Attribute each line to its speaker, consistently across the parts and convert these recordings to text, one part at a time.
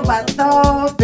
Speaker 1: bato,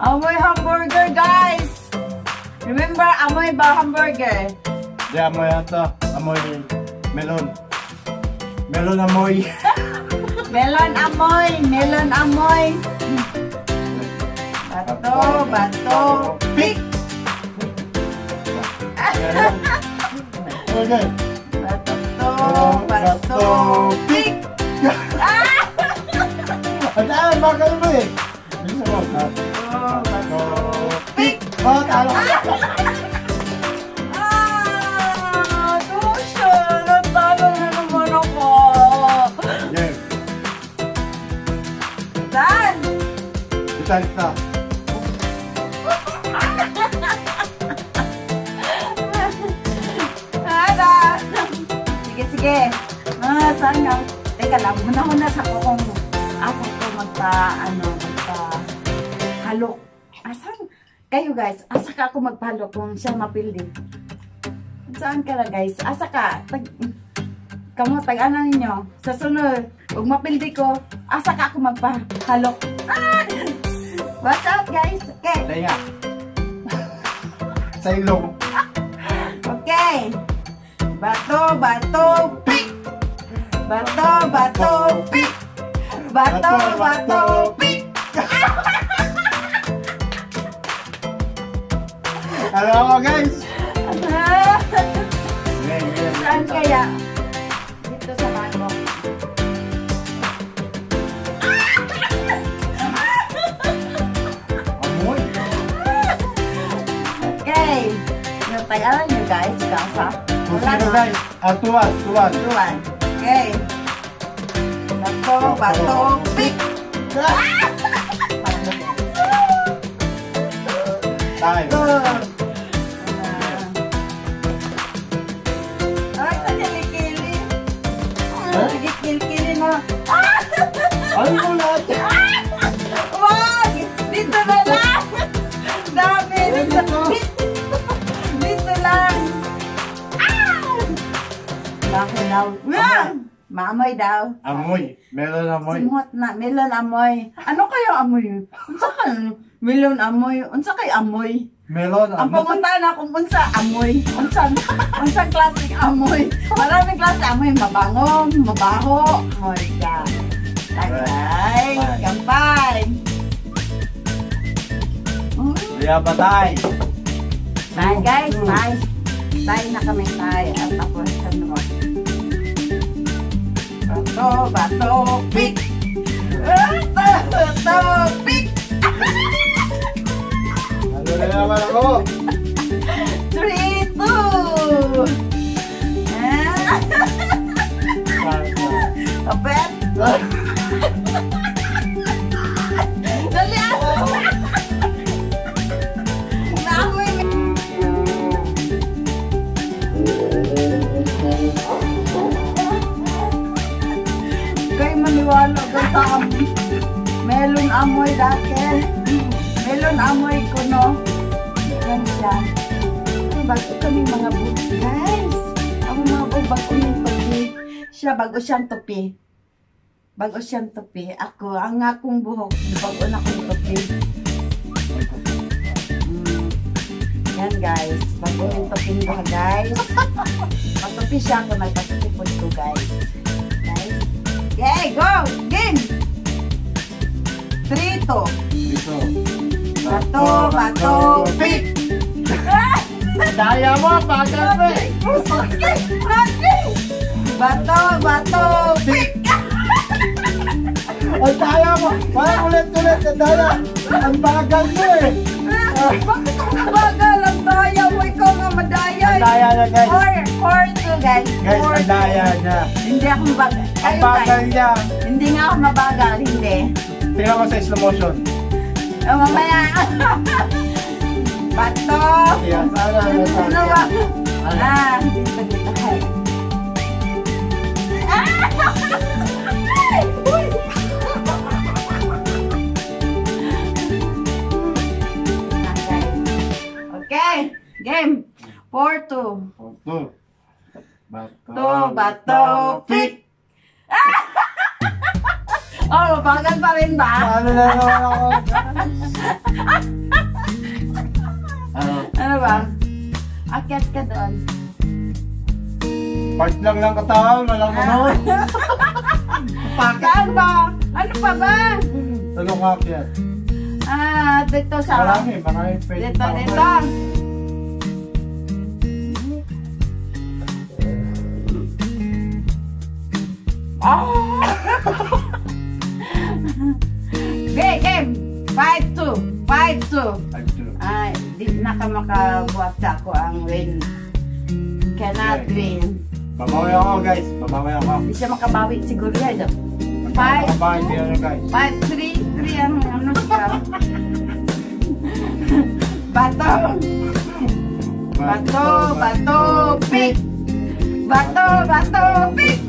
Speaker 1: Amoy hamburger, guys! Remember, amoy ba hamburger?
Speaker 2: Di amoy ata. Amoy melon. Melon amoy.
Speaker 1: Melon amoy! Melon amoy! Bato, bato, pick!
Speaker 2: Okay.
Speaker 1: Bato, bato, pick!
Speaker 2: Ang daan, bakal mo eh.
Speaker 1: Pick!
Speaker 2: Oh, talo ka.
Speaker 1: Ah! Tusyo! Natalo na naman ako!
Speaker 2: Yeah.
Speaker 1: Dan!
Speaker 2: Kita.
Speaker 1: Ada! Sige, sige. Ah, sana. Teka lang, sa ko kung ako ko magpa, ano, magpa halok. Asan? Kayo guys, asa ka ako magpahalok kung siya mapildi? Saan ka na guys? Asa ka? Tag, kamo, tag-ana ninyo. Sa sunod, kung mapildi ko, asa ka ako magpahalok? Ah! Watch out guys! Okay.
Speaker 2: Tenga. Sa ilong.
Speaker 1: Okay. Bato, bato, pick. Bato, bato, pick. Bato, bato, pick.
Speaker 2: Mo guys.
Speaker 1: Ah. Saan kaya? Dito sa bago.
Speaker 2: Amoy.
Speaker 1: Okay. Yung tayaran nyo guys.
Speaker 2: Kung sino guys. Ah, tuwan, tuwan.
Speaker 1: Tuwan. Okay. Bato, bato, pick.
Speaker 2: Time.
Speaker 1: Good.
Speaker 2: Ano mo lahat?
Speaker 1: Wag! Dito na lang! Dami! Dito, dito lang! Ah! Bakit daw? Maamoy daw.
Speaker 2: Amoy. Meron amoy.
Speaker 1: Simot na, melon amoy. Ano kayo amoy? Unsa ka? Melon amoy. Unsa kay amoy?
Speaker 2: Melon
Speaker 1: Ang
Speaker 2: amoy.
Speaker 1: pumunta na kung unsa amoy. Unsa unsa klaseng amoy. Maraming klase amoy, mabango, mabaho. Oh my God. Tagay,
Speaker 2: Bye.
Speaker 1: kampay. Mm.
Speaker 2: Liya patay.
Speaker 1: Bye guys, bye. Bye na kami tayo. At tapos ano. Bato, bato, pick. Bato, bato, pick.
Speaker 2: Ano na naman ako?
Speaker 1: Three, two. Ah, Ah. maniwala ko sa amoy. Melon amoy dati. Melon amoy ko, no? Yan siya. Bago kami mga bug, guys. Ang mga bug, bago yung pag Siya, bago siyang tupi. Bago siyang tupi. Ako, ang akong buhok, bago na akong tupi. Mm. Yan, guys. Bago yung tupi ko, guys. Pagtupi siya, ako nagpatupipod ko, guys. Guys. Yay, go! Game! 3 to.
Speaker 2: Dito.
Speaker 1: Bato, bato, pick!
Speaker 2: Daya mo, eh.
Speaker 1: Bato, bato, pick!
Speaker 2: Ay, daya mo. Parang ulit-ulit na daya. Ang bagal mo eh.
Speaker 1: Bakit ang bagal ang daya mo? Ikaw nga madaya.
Speaker 2: Ang daya na guys.
Speaker 1: Four, four to guys.
Speaker 2: Guys,
Speaker 1: Four
Speaker 2: ang daya
Speaker 1: to.
Speaker 2: niya.
Speaker 1: Hindi ako mabagal.
Speaker 2: Ang bagal niya.
Speaker 1: Hindi nga ako mabagal, hindi.
Speaker 2: Tingnan mo sa slow motion.
Speaker 1: Oh, mamaya. Bato.
Speaker 2: Yan, sana.
Speaker 1: Ano ba? 4 to.
Speaker 2: Bato. Bato.
Speaker 1: To, bato, pick. Oh, mabagal pa rin ba?
Speaker 2: Ano na naman ako? Ano?
Speaker 1: Ano ba? Akyat ka doon.
Speaker 2: Part lang ng katawan, walang ano. Pakit.
Speaker 1: Saan ba? Ano pa ba?
Speaker 2: Tulong ka yan.
Speaker 1: Ah, dito sa...
Speaker 2: Marami, marami pwede
Speaker 1: Dito,
Speaker 2: pa.
Speaker 1: dito. Oh! game, game. 5-2. 5-2.
Speaker 2: Time to.
Speaker 1: Ay, di na ka makabuhat ako ang win. Cannot win.
Speaker 2: Babawi ako guys, babawi ako.
Speaker 1: Hindi siya makabawi siguro yan. 5,
Speaker 2: Babawi ako guys.
Speaker 1: 5, 3, 3 ang ano siya. Bato. Bato, bato, pick. Bato, bato, pick.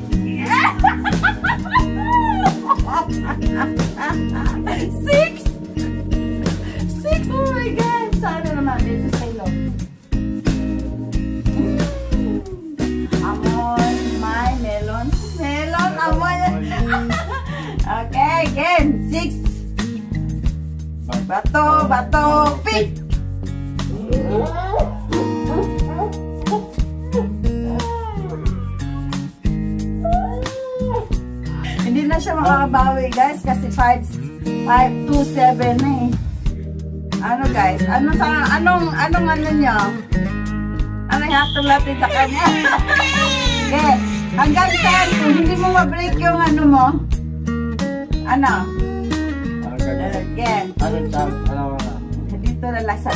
Speaker 1: Six. Six. Oh my God. Sana naman dito sa ilong. Amoy, my melon. Melon, amoy. okay, again. Six. Bato, bato, pick. Siya makakabawi guys kasi 5 5 2 7 na eh. Ano guys? Ano sa anong anong ano niyo? Anong hatol natin sa kanya? okay. Hanggang saan? Kung hindi mo ma-break yung ano mo, ano? Again.
Speaker 2: Ano? Ano ano?
Speaker 1: Dito na lang sa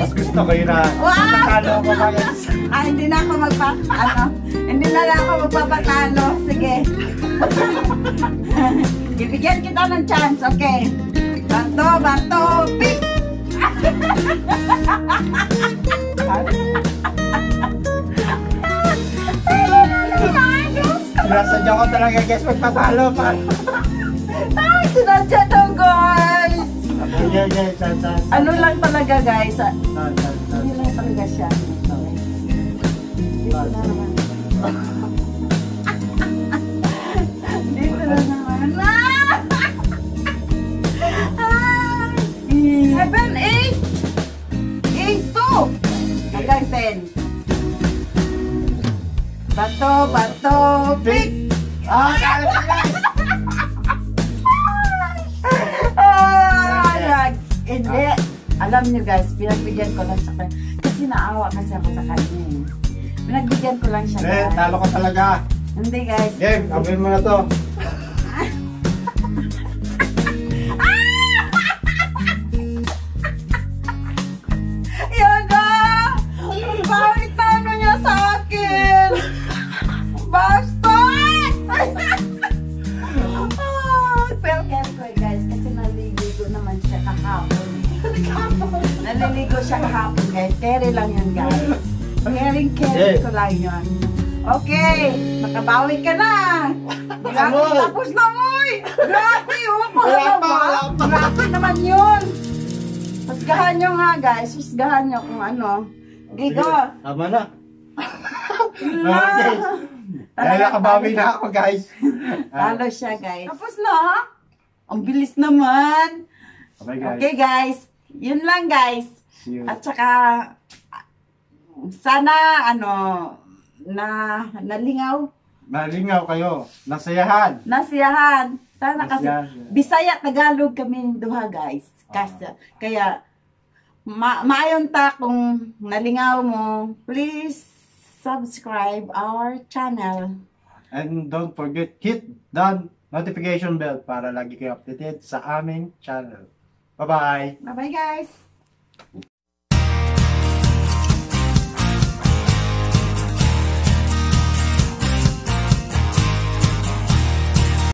Speaker 2: Mas gusto ko yun na.
Speaker 1: Wow!
Speaker 2: Nakalo ako guys.
Speaker 1: Ah, hindi na ako magpa... Ano? Hindi na lang ako magpapatalo. Sige. Bibigyan kita ng chance. Okay. Bato, bato, pick!
Speaker 2: Sinasadya ko talaga guys magpapalo pa. Yan, yan, chan, chan.
Speaker 1: Ano lang talaga, guys. ah,
Speaker 2: Chan, chan, chan.
Speaker 1: Hindi lang talaga siya. Okay. Dito na naman. Alam niyo guys, pinagbigyan ko lang sa kanya. Kasi naawa kasi ako sa kanya. eh. Pinagbigyan ko lang siya
Speaker 2: Eh, talo ko talaga.
Speaker 1: Hindi guys.
Speaker 2: Game, gawin mo na to.
Speaker 1: Carry lang yan guys. Caring
Speaker 2: Yeah.
Speaker 1: ko lang yun. Okay, nakabawi ka na. Grabe, tapos na moy. Grabe, oh,
Speaker 2: Wala pa,
Speaker 1: ba?
Speaker 2: wala pa.
Speaker 1: Grabe naman yun. Husgahan nyo nga guys, husgahan nyo kung ano. Gigo.
Speaker 2: Tama na. Okay. Dahil nakabawi na ako, guys. Ah,
Speaker 1: Talo siya guys. Tapos na ha? Ang bilis naman.
Speaker 2: Okay, guys.
Speaker 1: Okay guys, yun lang guys.
Speaker 2: See you.
Speaker 1: At saka, sana, ano, na, nalingaw,
Speaker 2: Malingaw kayo. Nasayahan.
Speaker 1: nasiyahan. Sana kasi,
Speaker 2: Nasiyahan.
Speaker 1: Bisaya, Tagalog kami duha guys. Kasi, kaya, ma maayon ta kung nalingaw mo, please subscribe our channel.
Speaker 2: And don't forget, hit the notification bell para lagi kayo updated sa aming channel. Bye-bye!
Speaker 1: Bye-bye guys!